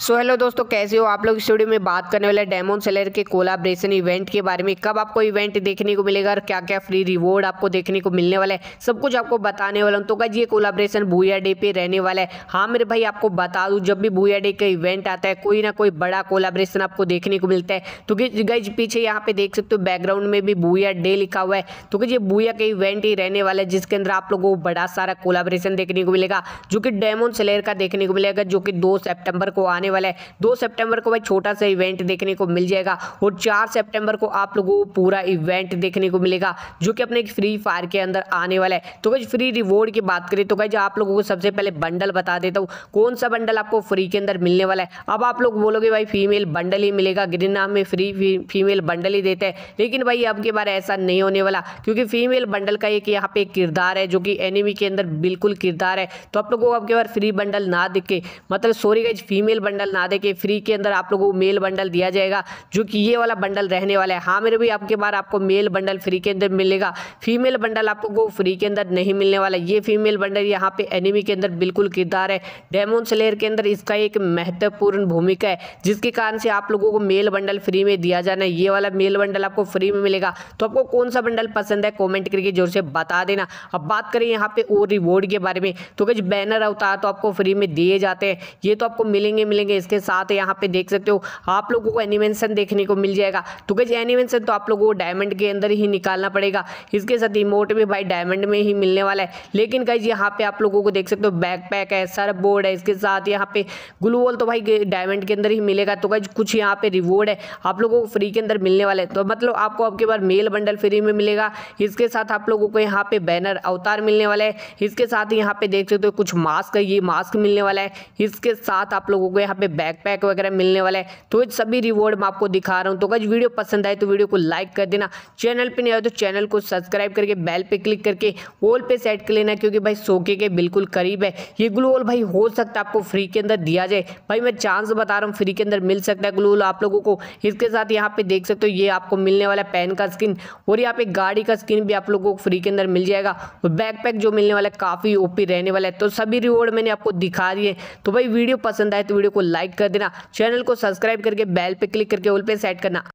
So hello दोस्तों, कैसे हो आप लोग? इस वीडियो में बात करने वाले डेमोन सेलर के कोलाब्रेशन इवेंट के बारे में। कब आपको इवेंट देखने को मिलेगा और क्या क्या फ्री रिवॉर्ड आपको देखने को मिलने वाला है, सब कुछ आपको बताने वाला हूँ। तो गाइज़ ये कोलाब्रेशन भूया डे पे रहने वाला है। हाँ मेरे भाई, आपको बता दूँ, जब भी भूया डे का इवेंट आता है, कोई ना कोई बड़ा कोलाब्रेशन आपको देखने को मिलता है। तो गाइज़ पीछे यहाँ पे देख सकते हो बैकग्राउंड में भी भूया डे लिखा हुआ है। तो गाइज़ ये भूया का इवेंट ही रहने वाला है, जिसके अंदर आप लोगों को बड़ा सारा कोलाब्रेशन देखने को मिलेगा, जो कि डेमोन सेलर का देखने को मिलेगा, जो कि दो सेप्टेम्बर को आने वाला। है दो सितंबर को भाई छोटा सा इवेंट देखने को मिल जाएगा और चार सितंबर को आप लोगों को पूरा इवेंट देखने को मिलेगा, जो कि अपने फ्री फायर के अंदर आने वाला है। तो भाई फ्री रिवॉर्ड की बात करें तो भाई आप लोगों को सबसे पहले बंडल बता देता हूँ, कौन सा बंडल आपको फ्री के अंदर मिलने वाला है? अब आप लोग बोलोगे भाई फीमेल बंडल ही मिलेगा ग्रीन नाम में फ्री फीमेल बंडल ही देते हैं। लेकिन भाई अब के बार ऐसा नहीं होने वाला, क्योंकि फीमेल बंडल का एक यहाँ पे किरदार है, जो कि एनिमी के अंदर बिल्कुल किरदार है। तो आप लोगों को अब के बार फ्री बंडल ना दिखे। मतलब सॉरी गाइज़ फीमेल बंडल ना देखे फ्री के अंदर आप लोगों को मेल बंडल दिया जाएगा, जो कि ये वाला बंडल रहने वाला है। हाँ मेरे भी आपके बार आपको मेल बंडल फ्री के अंदर मिलेगा। फीमेल बंडल आपको फ्री के अंदर नहीं मिलने वाला। ये फीमेल बंडल यहाँ पे एनिमी के अंदर बिल्कुल किरदार है। डेमोन स्लेयर के अंदर इसका एक महत्वपूर्ण भूमिका है, जिसके कारण से आप लोगों को मेल बंडल फ्री में दिया जाना है। ये वाला मेल बंडल आपको फ्री में मिलेगा। तो आपको कौन सा बंडल पसंद है कॉमेंट करके ज़ोर से बता देना। अब बात करें यहाँ पे और रिवॉर्ड के बारे में तो कुछ बैनर अवतार तो आपको फ्री में दिए जाते हैं। ये तो आपको मिलेंगे मिलेंगे। इसके साथ यहाँ पे देख सकते हो, आप लोगों को एनिमेशन देखने को मिल जाएगा। तो कैसे एनिमेशन तो आप लोगों को डायमंड के अंदर ही निकालना पड़ेगा। इसके साथ इमोट भी भाई डायमंड में ही मिलने वाला है। लेकिन कहीं यहाँ पे आप लोगों को देख सकते हो बैक पैक है सर बोर्ड है, इसके साथ यहाँ पे ग्लूवॉल तो भाई डायमंड के अंदर ही मिलेगा। तो कहीं कुछ यहाँ पे रिवॉर्ड है, आप लोगों को फ्री के अंदर मिलने वाला है। तो मतलब आपको आपके बार मेल बंडल फ्री में मिलेगा। इसके साथ आप लोगों को यहाँ पे बैनर अवतार मिलने वाला है। इसके साथ यहाँ पे देख सकते हो, कुछ मास्क है, ये मास्क मिलने वाला है। इसके साथ आप लोगों को यहाँ पे बैक पैक वगैरह मिलने वाला है तो सभी रिवॉर्ड मैं आपको दिखा रहा हूँ। तो अगर वीडियो पसंद आए तो वीडियो को लाइक कर देना। चैनल पे नहीं आए तो चैनल को सब्सक्राइब करके बेल पे क्लिक करके ऑल पे सेट कर लेना, क्योंकि भाई सोके के बिल्कुल करीब है। ये ग्लू वॉल भाई हो सकता है आपको फ्री के अंदर दिया जाए। भाई मैं चांस बता रहा हूँ फ्री के अंदर मिल सकता है ग्लू आप लोगों को। इसके साथ यहाँ पे देख सकते हो, ये आपको मिलने वाला है पेन का स्किन और यहाँ पे गाड़ी का स्किन भी आप लोगों को फ्री के अंदर मिल जाएगा। और बैकपैक जो मिलने वाला है, काफ़ी ओपी रहने वाला है। तो सभी रिवॉर्ड मैंने आपको दिखा दिए। तो भाई वीडियो पसंद आए तो वीडियो को लाइक कर देना, चैनल को सब्सक्राइब करके बेल पे क्लिक करके ऑल पे सेट करना।